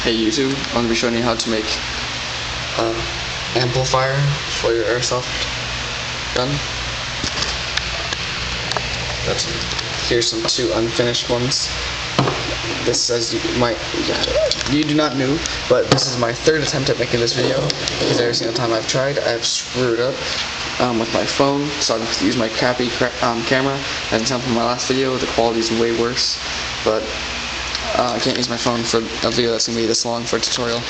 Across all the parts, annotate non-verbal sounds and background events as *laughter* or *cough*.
Hey YouTube, I'm going to be showing you how to make uh, amplifier for your airsoft gun. That's, here's some two unfinished ones. This says you might, you do not know, but this is my third attempt at making this video because every single time I've tried, I've screwed up um, with my phone, so I have to use my crappy cra um, camera. As an example, my last video, the quality is way worse, but uh, I can't use my phone for a video that's going to be this long for a tutorial.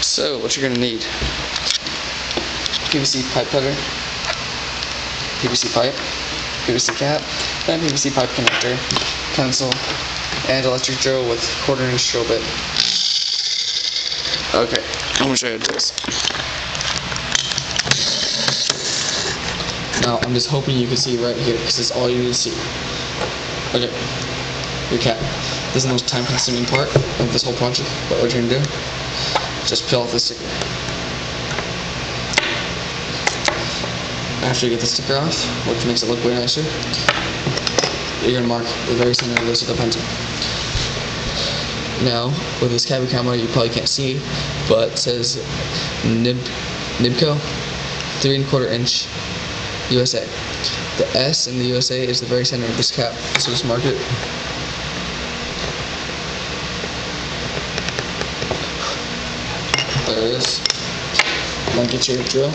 So, what you're going to need. PVC pipe cutter, PVC pipe, PVC cap, and PVC pipe connector, pencil, and electric drill with quarter inch drill bit. Okay, I'm going to show you how to do this. Now, I'm just hoping you can see right here, because it's all you need to see. Okay, your cap. This is the most time consuming part of this whole project, what you're gonna do, just peel off the sticker. After you get the sticker off, which makes it look way nicer, you're gonna mark the very center of this with a pencil. Now, with this Cabi camera, you probably can't see, but it says Nib Nibco, three and a quarter inch USA. The S in the USA is the very center of this cap, so just mark it There it is. Now get your drill.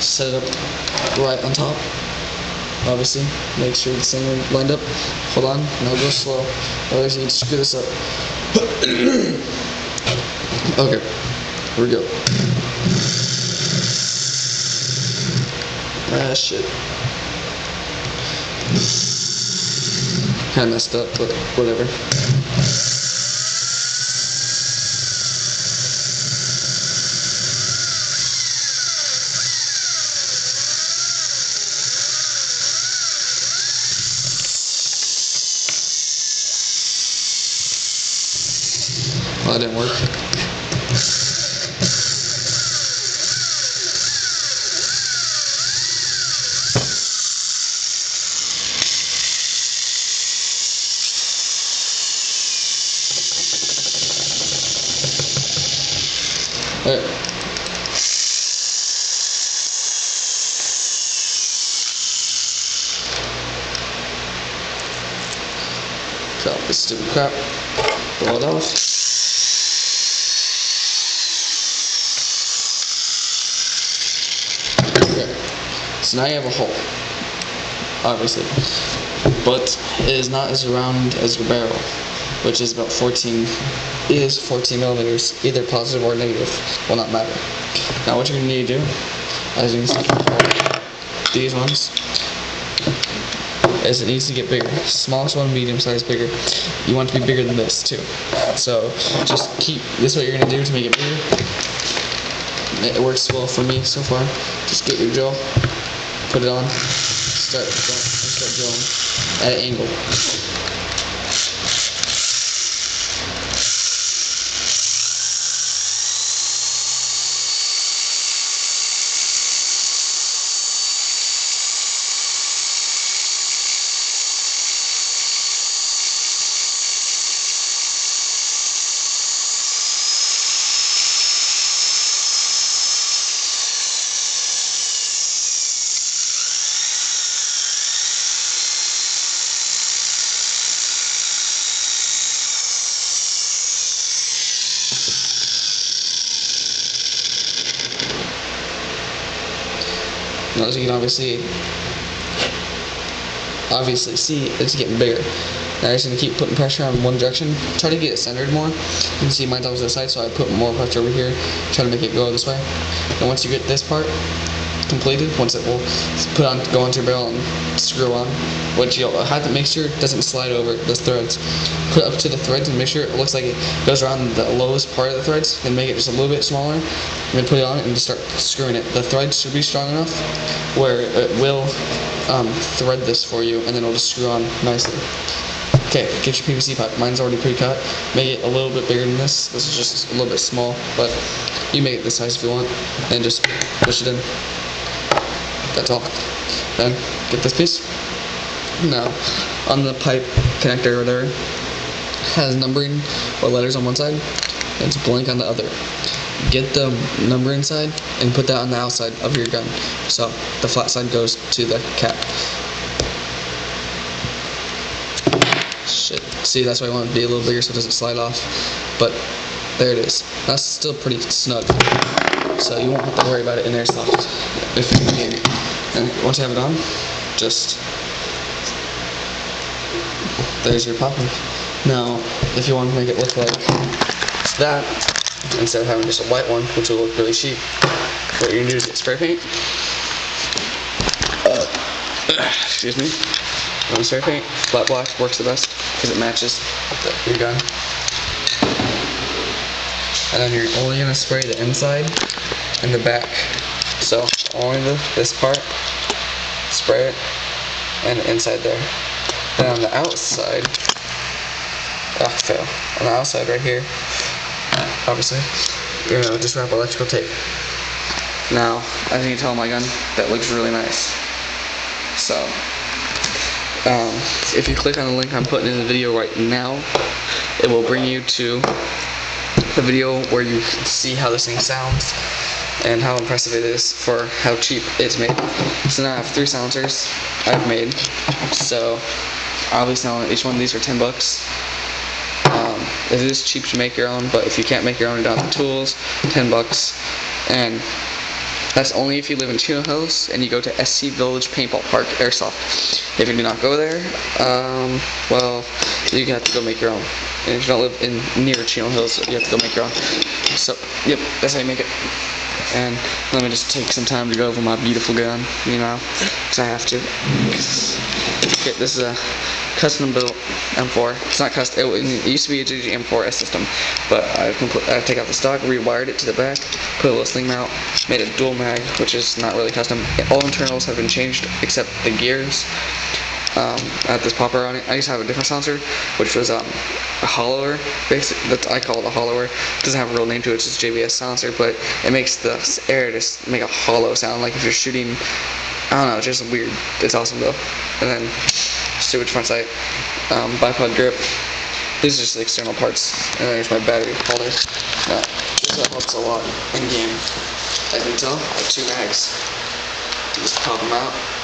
Set it up right on top. Obviously, make sure it's center lined up. Hold on, now go slow. Otherwise, you need to screw this up. *coughs* okay, here we go. Ah, shit. Kinda messed up, but whatever. Didn't work. This stupid crap. Blow it. So now you have a hole, obviously, but it is not as round as your barrel, which is about 14, is 14 millimeters, either positive or negative, will not matter. Now what you're gonna need to do, as you can see, these ones, is it needs to get bigger. Smallest one, medium size, bigger. You want to be bigger than this too. So just keep, this is what you're gonna do to make it bigger it works well for me so far. Just get your drill, put it on, start start drilling at an angle. As you can obviously obviously see, it's getting bigger. Now you're just gonna keep putting pressure on one direction. Try to get it centered more. You can see mine's on this side, so I put more pressure over here, try to make it go this way. And once you get this part completed, once it will put on go onto your barrel and screw on, what you'll have to make sure it doesn't slide over the threads. Put up to the threads and make sure it looks like it goes around the lowest part of the threads, then make it just a little bit smaller, and then put it on and just start screwing it. The threads should be strong enough where it will um, thread this for you, and then it'll just screw on nicely. Okay, get your PVC pipe. Mine's already pre-cut. Make it a little bit bigger than this. This is just a little bit small, but you make it this size if you want, and just push it in. That's all. Then get this piece. Now, on the pipe connector or whatever, has numbering or letters on one side. and it's blank on the other. Get the number inside and put that on the outside of your gun. So the flat side goes to the cap. Shit. See, that's why I want it to be a little bigger so it doesn't slide off. But there it is. That's still pretty snug. So you won't have to worry about it in there. airsoft if you can. And once you have it on, just there's your pop Now, if you want to make it look like that, instead of having just a white one, which will look really cheap, what you're gonna do is get spray paint. Uh, *clears throat* excuse me. Want spray paint? Flat black works the best because it matches the, your gun. And then you're only gonna spray the inside and the back. So only the, this part, spray it, and inside there. Then on the outside, ah, fail. On the outside right here, obviously, you're gonna just wrap electrical tape. Now, as you can tell my gun, that looks really nice. So, um, if you click on the link I'm putting in the video right now, it will bring you to the video where you see how this thing sounds and how impressive it is for how cheap it's made. So now I have three silencers I've made. So I'll each one of these for 10 bucks. Um, it is cheap to make your own, but if you can't make your own, don't have the tools, 10 bucks. And that's only if you live in Chino Hills and you go to SC Village Paintball Park Airsoft. If you do not go there, um, well, you have to go make your own. And if you don't live in near Chino Hills, you have to go make your own. So, yep, that's how you make it. And let me just take some time to go over my beautiful gun, you know, because I have to. Okay, this is a custom built M4. It's not custom. It, it used to be a GG M4S system, but I complete, I take out the stock, rewired it to the back, put a little sling mount, made a dual mag, which is not really custom. All internals have been changed except the gears. Um, have this popper on it. I used to have a different silencer, which was um, a hollower. Basic, that's I call it a hollower. It doesn't have a real name to it. It's just JBS silencer, but it makes the air just make a hollow sound, like if you're shooting. I don't know, it's just weird. It's awesome though. And then sewage front sight, um, bipod grip. These are just the external parts. And then there's my battery holder. Now, this helps a lot in game. As you can tell, I have two mags. Just pop them out.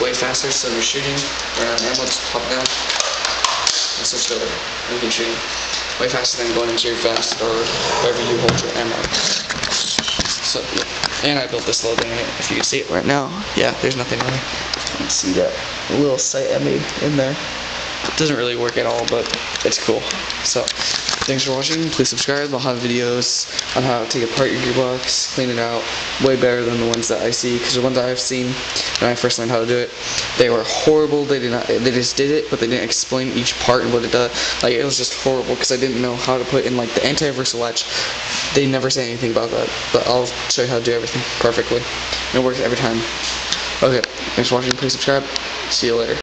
Way faster, so you're shooting, or on ammo, just pop down and switch it you can shoot way faster than going into your vest or wherever you hold your ammo. So. And I built this little thing, if you can see it right now. Yeah, there's nothing really. You can see that little sight I made in there. It doesn't really work at all, but it's cool. So, thanks for watching. Please subscribe. I'll have videos on how to take apart your gearbox, clean it out, way better than the ones that I see. Because the ones that I've seen when I first learned how to do it, they were horrible. They did not. They just did it, but they didn't explain each part and what it does. Like it was just horrible because I didn't know how to put in like the anti-reversal latch. They never say anything about that, but I'll show you how to do everything perfectly. And it works every time. Okay, thanks for watching. Please subscribe. See you later.